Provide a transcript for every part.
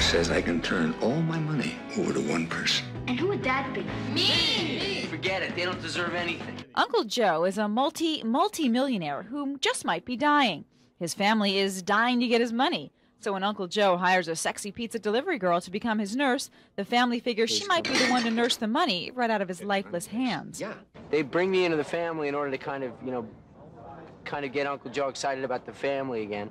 lawyer says I can turn all my money over to one person. And who would that be? Me! Forget it. They don't deserve anything. Uncle Joe is a multi multi millionaire who just might be dying. His family is dying to get his money. So when Uncle Joe hires a sexy pizza delivery girl to become his nurse, the family figures she might be the one to nurse the money right out of his lifeless hands. Yeah. They bring me into the family in order to kind of, you know, kind of get Uncle Joe excited about the family again.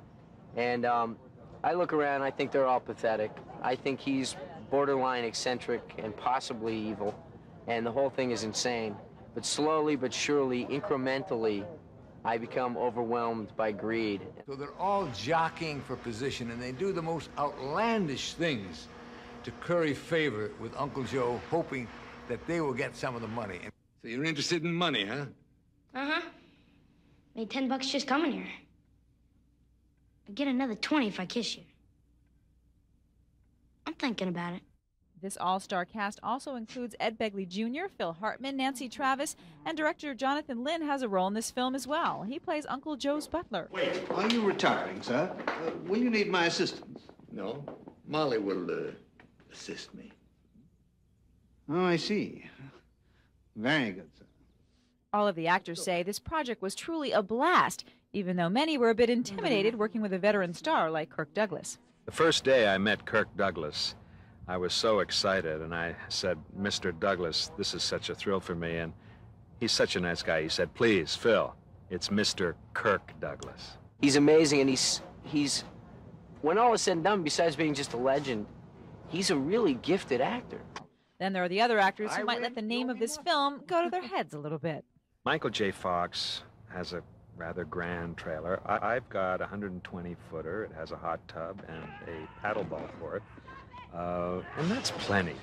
And um, I look around, I think they're all pathetic. I think he's borderline eccentric and possibly evil. And the whole thing is insane. But slowly but surely, incrementally, I become overwhelmed by greed. So they're all jockeying for position, and they do the most outlandish things to curry favor with Uncle Joe, hoping that they will get some of the money. So you're interested in money, huh? Uh-huh. Made ten bucks just coming here. I'd get another 20 if I kiss you. I'm thinking about it. This all star cast also includes Ed Begley Jr., Phil Hartman, Nancy Travis, and director Jonathan Lynn has a role in this film as well. He plays Uncle Joe's butler. Wait, are you retiring, sir? Uh, will you need my assistance? No. Molly will uh, assist me. Oh, I see. Very good, sir. All of the actors say this project was truly a blast, even though many were a bit intimidated mm-hmm. working with a veteran star like Kirk Douglas. The first day I met Kirk Douglas, I was so excited, and I said, Mr. Douglas, this is such a thrill for me. And he's such a nice guy. He said, Please, Phil, it's Mr. Kirk Douglas. He's amazing, and he's, he's, when all is said and done, besides being just a legend, he's a really gifted actor. Then there are the other actors who might let the name of this film go to their heads a little bit. Michael J. Fox has a rather grand trailer. I- have got a 120 footer. It has a hot tub and a paddleball court. Uh, and that's plenty.